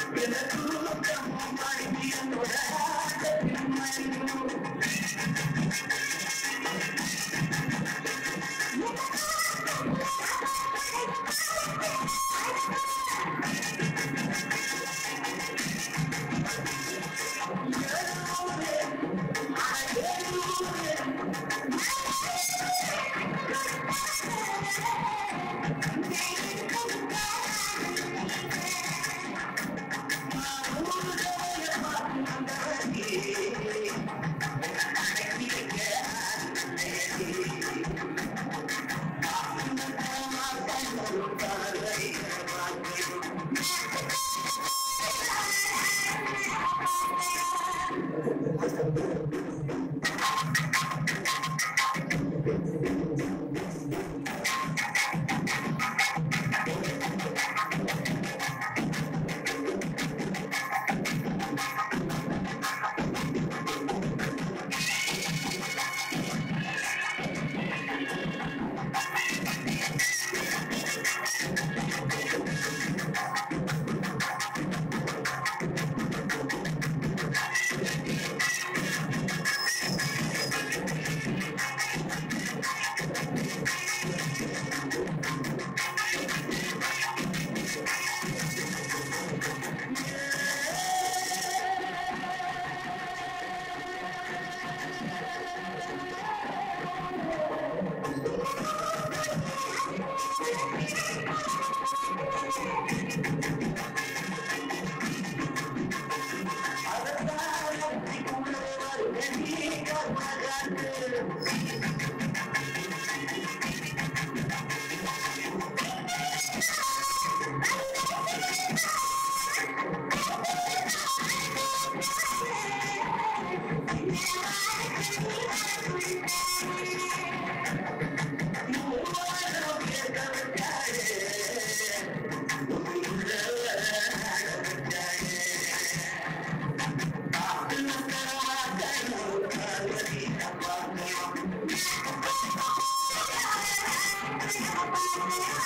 Thank you. I'm